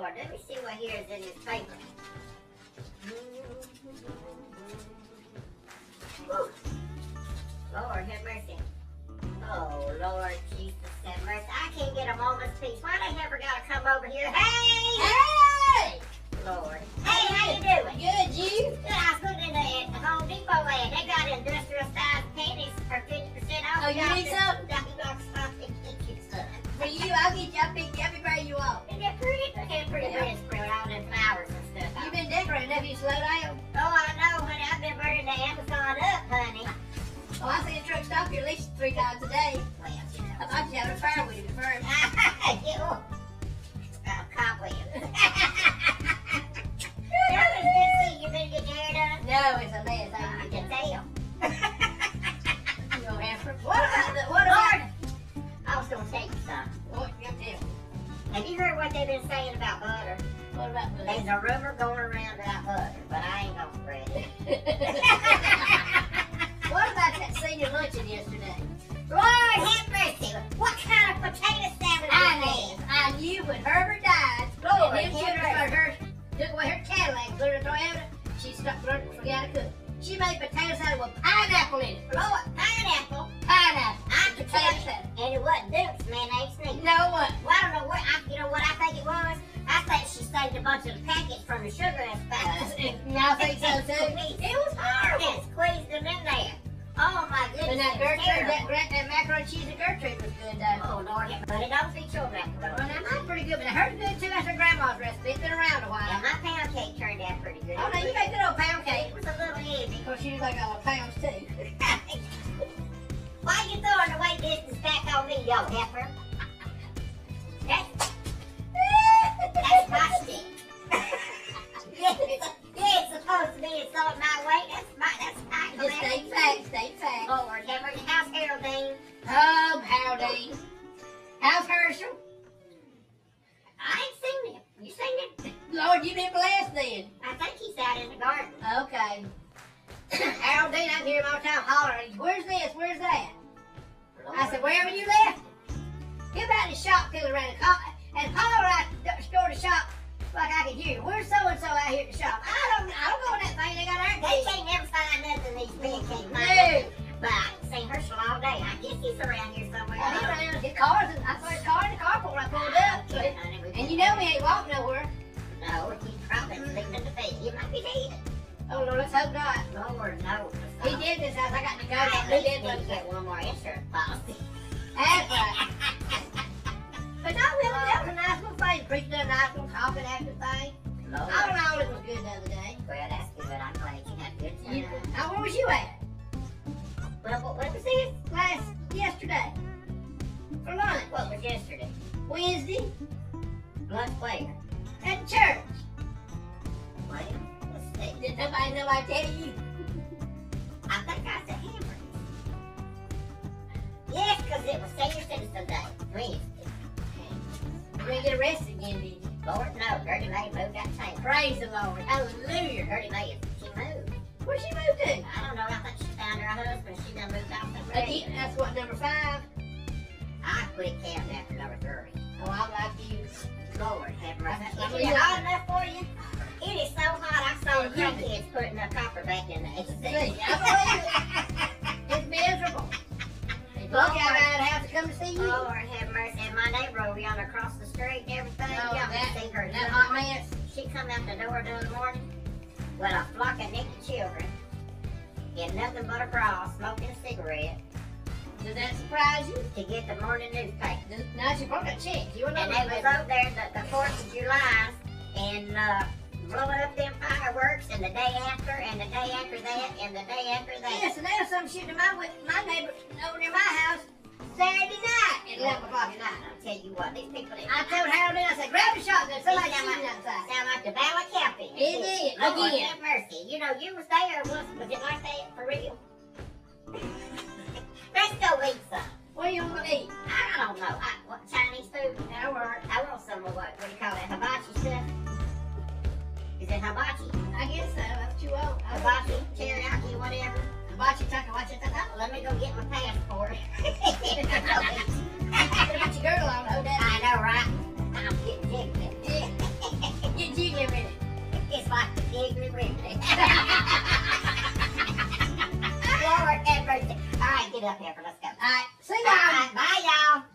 Lord, let me see what here is in his paper. Lord, have mercy. Oh, Lord Jesus, have mercy. I can't get a moment's peace. Why they never gotta come over here? Hey! Hey! Three times a day. Well, you know. I thought you had a fire with you first. you. Uh, cobweb. That was good to you. Been get your hair done? No, it's a mess. I I can can tell. tell. You know, Amber. What about the, what about, I was gonna tell you something. what, you tell. Have you heard what they've been saying about butter? What about butter? There's a rumor going around about butter, but I ain't gonna spread it. And it wasn't Duke's mayonnaise neither. No one. Well, I don't know what, I, you know what I think it was? I think she saved a bunch of packets from the sugar and spice. I think so too. It was horrible. And squeezed them in there. Oh my goodness. And that Gertrude, that, that macaroni cheese and Gertrude was good though. Oh Lord, but it don't feed children Well, after now mine's pretty good, but hers good too. Her grandma's recipe. It's been around yo heifer? That's, that's my stick. yeah, it's, yeah, it's supposed to be my weight. That's my, that's my Just state facts. Lord. How's Haroldine? Oh. How's Herschel? I ain't seen him. You seen him? Lord, you been blessed then. I think he's out in the garden. Okay. Harold Dean, I hear him all the time hollering, where's this, where's that? I said, wherever you left. He shop fill around and call, and holler out the store to shop like I can hear. Where's so-and-so out here to shop? I don't I don't go in that thing, they got our They can't never find nothing these men can't No. find. But I ain't seen Herschel all day. I guess he's around here somewhere. Well, he ran his cars, and I saw his car in the carport when I pulled up. Okay, honey, And you know he ain't walking nowhere. No, he's probably sleeping in the bed. He might be dead. Oh, Lord, let's hope not. Lord knows. He did this. I got to go. I He did look get one more insurance policy. All in all, it was good the other day. Well, that's good. I'm glad you had a good time. now, where was you at? Well, what, what was this? Last, yesterday. For lunch. What was yesterday? Wednesday. Lunch where? At church. Well, let's see. Did nobody, nobody tell you? I think I said hamburger. Yes, because it was Senior Citizen Day. Wednesday. You didn't get arrested again, did you? Lord, no. Dirty May moved out of town. Praise the Lord. Hallelujah. Dirty May, she moved. Where she moved to? I don't know. I think she found her husband. She done moved out somewhere. Again, that's what, number five? I quit counting after number three. Oh, I like you. Lord have mercy. Is it hot enough for you? It is so hot. I saw the grandkids putting the copper back in the AC. See, I believe it. It's miserable. Look out of the house to come to see you. Lord have mercy. My neighbor over yonder across the street and everything. Oh, Y'all that- can see her. That hot mess. She come out the door the other morning with a flock of naked children in nothing but a bra, smoking a cigarette Does that surprise you? to get the morning newspaper. Now she probably got checked. You were not And they was over there the, the 4th of July and uh, blowing up them fireworks and the day after and the day after that and the day after that. Yes, and there was some shit to my my neighbor over near my house Saturday night at 11 o'clock at night. I'll tell you what, these people that I told Harold and I said, grab a shotgun, somebody They shooting like- outside. sound like the of Cappy. It did, Lord again. have mercy. You know, you was there. Was, was it like that for real? Let's go eat some. What do you want to eat? I don't know. I, what, Chinese food? That'll work. I want some of what, what do you call it, hibachi stuff? Is it hibachi? I guess so. That's what you. Want Hibachi, teriyaki, whatever. Hibachi, taka, wachi, taka. everything. Lord, everything. All right, get up here. Let's go. All right, see y'all. Bye, y'all.